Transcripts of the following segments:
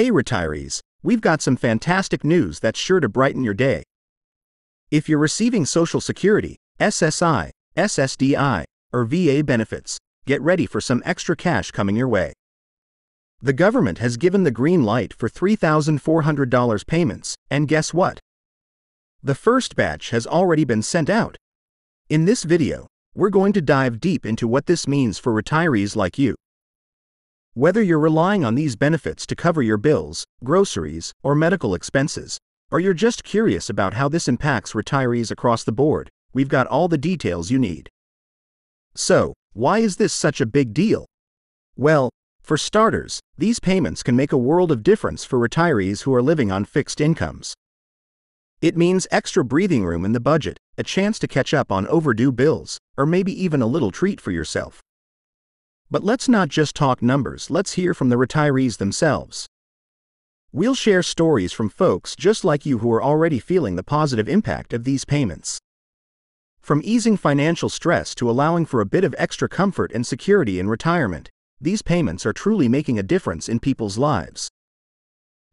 Hey retirees, we've got some fantastic news that's sure to brighten your day. If you're receiving Social Security, SSI, SSDI, or VA benefits, get ready for some extra cash coming your way. The government has given the green light for $3,400 payments, and guess what? The first batch has already been sent out. In this video, we're going to dive deep into what this means for retirees like you. Whether you're relying on these benefits to cover your bills, groceries, or medical expenses, or you're just curious about how this impacts retirees across the board, we've got all the details you need. So, why is this such a big deal? Well, for starters, these payments can make a world of difference for retirees who are living on fixed incomes. It means extra breathing room in the budget, a chance to catch up on overdue bills, or maybe even a little treat for yourself. But let's not just talk numbers, let's hear from the retirees themselves. We'll share stories from folks just like you who are already feeling the positive impact of these payments. From easing financial stress to allowing for a bit of extra comfort and security in retirement, these payments are truly making a difference in people's lives.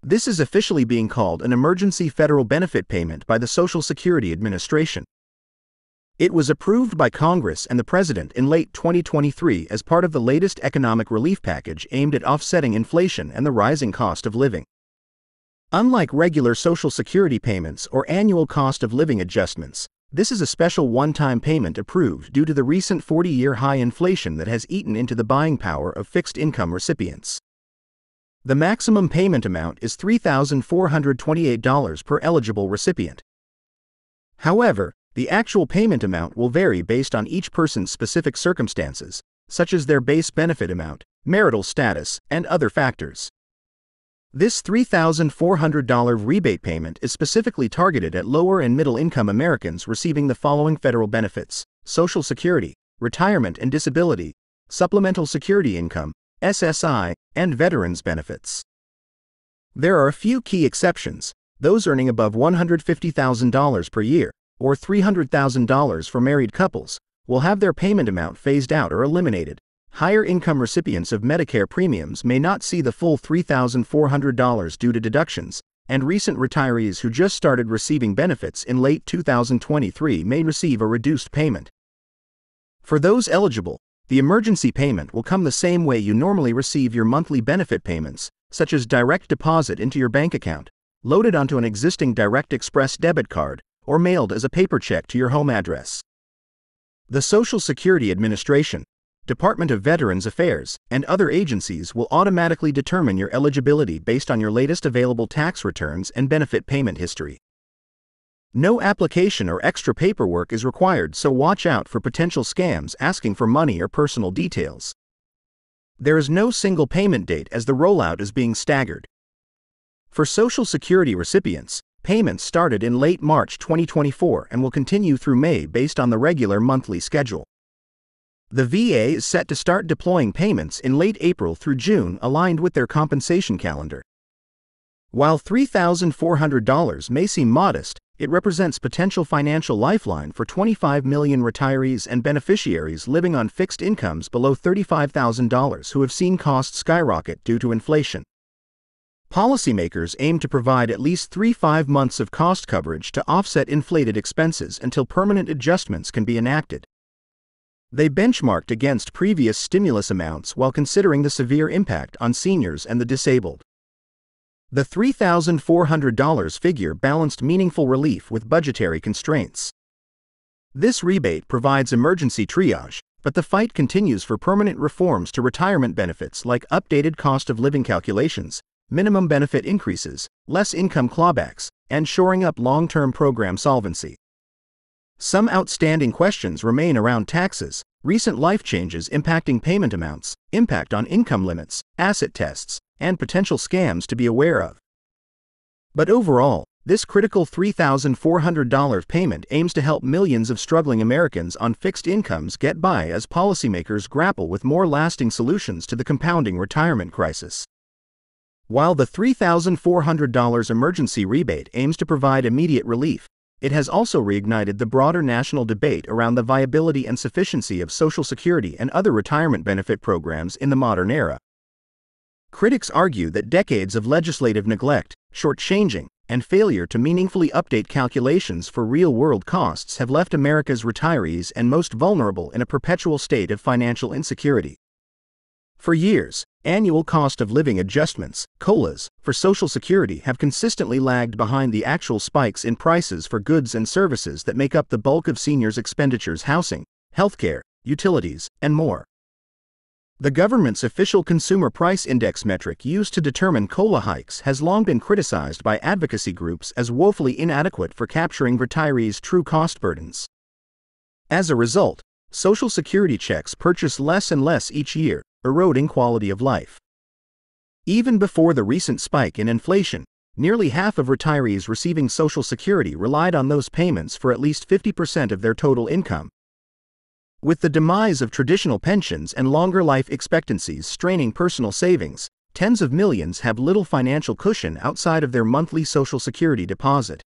This is officially being called an emergency federal benefit payment by the Social Security Administration. It was approved by Congress and the President in late 2023 as part of the latest economic relief package aimed at offsetting inflation and the rising cost of living. Unlike regular Social Security payments or annual cost of living adjustments, this is a special one time payment approved due to the recent 40 year high inflation that has eaten into the buying power of fixed income recipients. The maximum payment amount is $3,428 per eligible recipient. However, the actual payment amount will vary based on each person's specific circumstances, such as their base benefit amount, marital status, and other factors. This $3,400 rebate payment is specifically targeted at lower and middle income Americans receiving the following federal benefits Social Security, Retirement and Disability, Supplemental Security Income, SSI, and Veterans Benefits. There are a few key exceptions, those earning above $150,000 per year, or $300,000 for married couples, will have their payment amount phased out or eliminated. Higher income recipients of Medicare premiums may not see the full $3,400 due to deductions, and recent retirees who just started receiving benefits in late 2023 may receive a reduced payment. For those eligible, the emergency payment will come the same way you normally receive your monthly benefit payments, such as direct deposit into your bank account, loaded onto an existing Direct Express debit card, or mailed as a paper check to your home address. The Social Security Administration, Department of Veterans Affairs, and other agencies will automatically determine your eligibility based on your latest available tax returns and benefit payment history. No application or extra paperwork is required, so watch out for potential scams asking for money or personal details. There is no single payment date as the rollout is being staggered. For Social Security recipients, Payments started in late March 2024 and will continue through May based on the regular monthly schedule. The VA is set to start deploying payments in late April through June aligned with their compensation calendar. While $3,400 may seem modest, it represents potential financial lifeline for 25 million retirees and beneficiaries living on fixed incomes below $35,000 who have seen costs skyrocket due to inflation. Policymakers aim to provide at least three five months of cost coverage to offset inflated expenses until permanent adjustments can be enacted. They benchmarked against previous stimulus amounts while considering the severe impact on seniors and the disabled. The $3,400 figure balanced meaningful relief with budgetary constraints. This rebate provides emergency triage, but the fight continues for permanent reforms to retirement benefits like updated cost of living calculations, minimum benefit increases, less income clawbacks, and shoring up long term program solvency. Some outstanding questions remain around taxes, recent life changes impacting payment amounts, impact on income limits, asset tests, and potential scams to be aware of. But overall, this critical $3,400 payment aims to help millions of struggling Americans on fixed incomes get by as policymakers grapple with more lasting solutions to the compounding retirement crisis. While the $3,400 emergency rebate aims to provide immediate relief, it has also reignited the broader national debate around the viability and sufficiency of Social Security and other retirement benefit programs in the modern era. Critics argue that decades of legislative neglect, shortchanging, and failure to meaningfully update calculations for real world costs have left America's retirees and most vulnerable in a perpetual state of financial insecurity. For years, annual cost of living adjustments, COLAs, for Social Security have consistently lagged behind the actual spikes in prices for goods and services that make up the bulk of seniors' expenditures housing, healthcare, utilities, and more. The government's official consumer price index metric used to determine COLA hikes has long been criticized by advocacy groups as woefully inadequate for capturing retirees' true cost burdens. As a result, Social Security checks purchase less and less each year, eroding quality of life. Even before the recent spike in inflation, nearly half of retirees receiving Social Security relied on those payments for at least 50% of their total income. With the demise of traditional pensions and longer life expectancies straining personal savings, tens of millions have little financial cushion outside of their monthly Social Security deposit.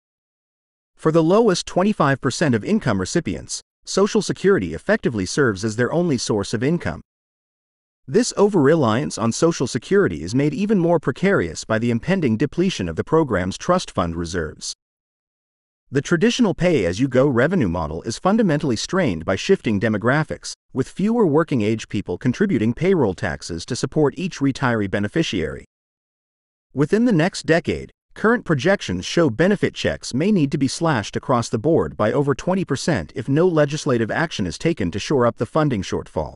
For the lowest 25% of income recipients, Social Security effectively serves as their only source of income. This over reliance on Social Security is made even more precarious by the impending depletion of the program's trust fund reserves. The traditional pay as you go revenue model is fundamentally strained by shifting demographics, with fewer working age people contributing payroll taxes to support each retiree beneficiary. Within the next decade, current projections show benefit checks may need to be slashed across the board by over 20% if no legislative action is taken to shore up the funding shortfall.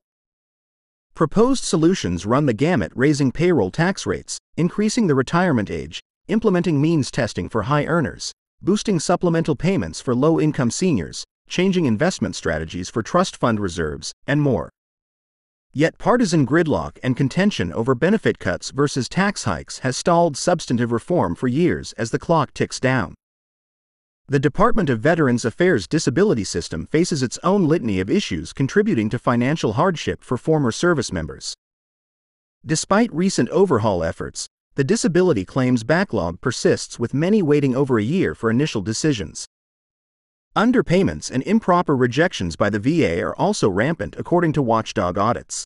Proposed solutions run the gamut raising payroll tax rates, increasing the retirement age, implementing means testing for high earners, boosting supplemental payments for low income seniors, changing investment strategies for trust fund reserves, and more. Yet partisan gridlock and contention over benefit cuts versus tax hikes has stalled substantive reform for years as the clock ticks down. The Department of Veterans Affairs disability system faces its own litany of issues contributing to financial hardship for former service members. Despite recent overhaul efforts, the disability claims backlog persists with many waiting over a year for initial decisions. Underpayments and improper rejections by the VA are also rampant according to watchdog audits.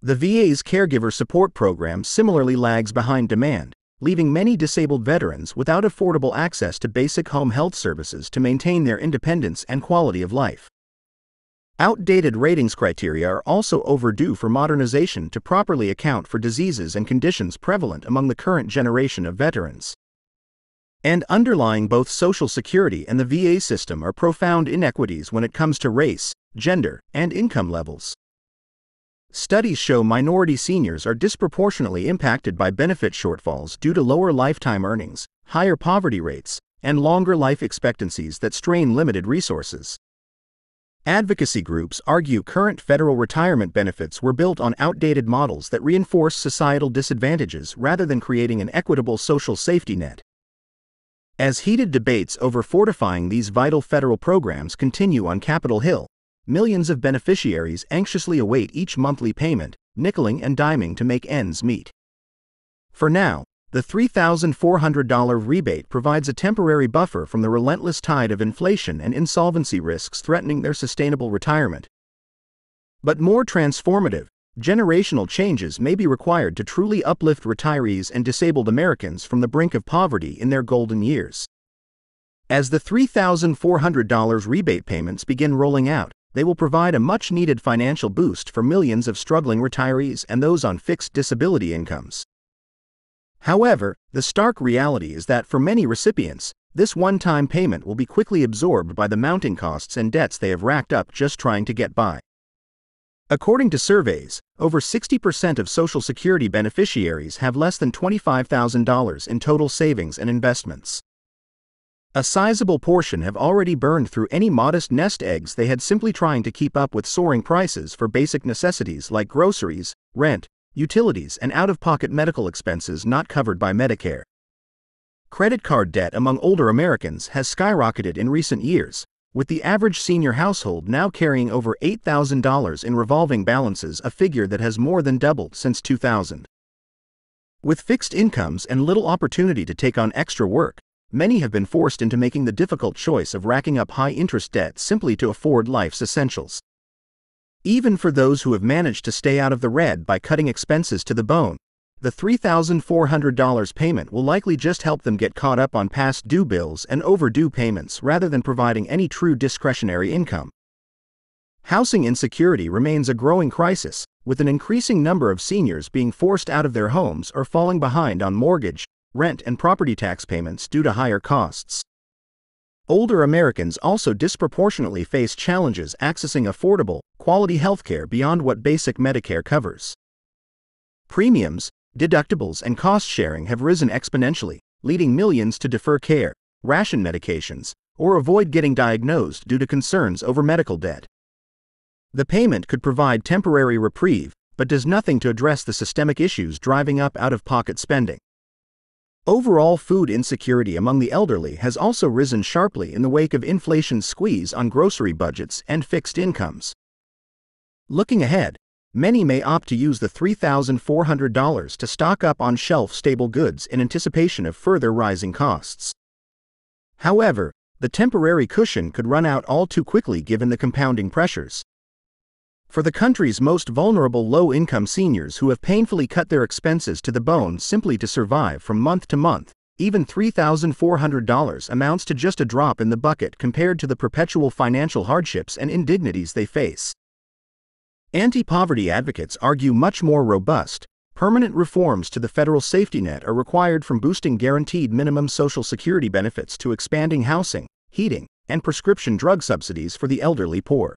The VA's caregiver support program similarly lags behind demand, leaving many disabled veterans without affordable access to basic home health services to maintain their independence and quality of life. Outdated ratings criteria are also overdue for modernization to properly account for diseases and conditions prevalent among the current generation of veterans. And underlying both Social Security and the VA system are profound inequities when it comes to race, gender, and income levels. Studies show minority seniors are disproportionately impacted by benefit shortfalls due to lower lifetime earnings, higher poverty rates, and longer life expectancies that strain limited resources. Advocacy groups argue current federal retirement benefits were built on outdated models that reinforce societal disadvantages rather than creating an equitable social safety net. As heated debates over fortifying these vital federal programs continue on Capitol Hill, millions of beneficiaries anxiously await each monthly payment, nickeling and diming to make ends meet. For now, the $3,400 rebate provides a temporary buffer from the relentless tide of inflation and insolvency risks threatening their sustainable retirement. But more transformative, generational changes may be required to truly uplift retirees and disabled Americans from the brink of poverty in their golden years. As the $3,400 rebate payments begin rolling out, they will provide a much needed financial boost for millions of struggling retirees and those on fixed disability incomes. However, the stark reality is that for many recipients, this one time payment will be quickly absorbed by the mounting costs and debts they have racked up just trying to get by. According to surveys, over 60% of Social Security beneficiaries have less than $25,000 in total savings and investments. A sizable portion have already burned through any modest nest eggs they had simply trying to keep up with soaring prices for basic necessities like groceries, rent, utilities, and out of pocket medical expenses not covered by Medicare. Credit card debt among older Americans has skyrocketed in recent years, with the average senior household now carrying over $8,000 in revolving balances, a figure that has more than doubled since 2000. With fixed incomes and little opportunity to take on extra work, many have been forced into making the difficult choice of racking up high interest debt simply to afford life's essentials. Even for those who have managed to stay out of the red by cutting expenses to the bone, the $3,400 payment will likely just help them get caught up on past due bills and overdue payments rather than providing any true discretionary income. Housing insecurity remains a growing crisis, with an increasing number of seniors being forced out of their homes or falling behind on mortgage, rent, and property tax payments due to higher costs. Older Americans also disproportionately face challenges accessing affordable, quality healthcare beyond what basic Medicare covers. Premiums, deductibles, and cost sharing have risen exponentially, leading millions to defer care, ration medications, or avoid getting diagnosed due to concerns over medical debt. The payment could provide temporary reprieve, but does nothing to address the systemic issues driving up out of pocket spending. Overall food insecurity among the elderly has also risen sharply in the wake of inflation's squeeze on grocery budgets and fixed incomes. Looking ahead, many may opt to use the $3,400 to stock up on shelf stable goods in anticipation of further rising costs. However, the temporary cushion could run out all too quickly given the compounding pressures. For the country's most vulnerable low income seniors who have painfully cut their expenses to the bone simply to survive from month to month, even $3,400 amounts to just a drop in the bucket compared to the perpetual financial hardships and indignities they face. Anti poverty advocates argue much more robust, permanent reforms to the federal safety net are required from boosting guaranteed minimum Social Security benefits to expanding housing, heating, and prescription drug subsidies for the elderly poor.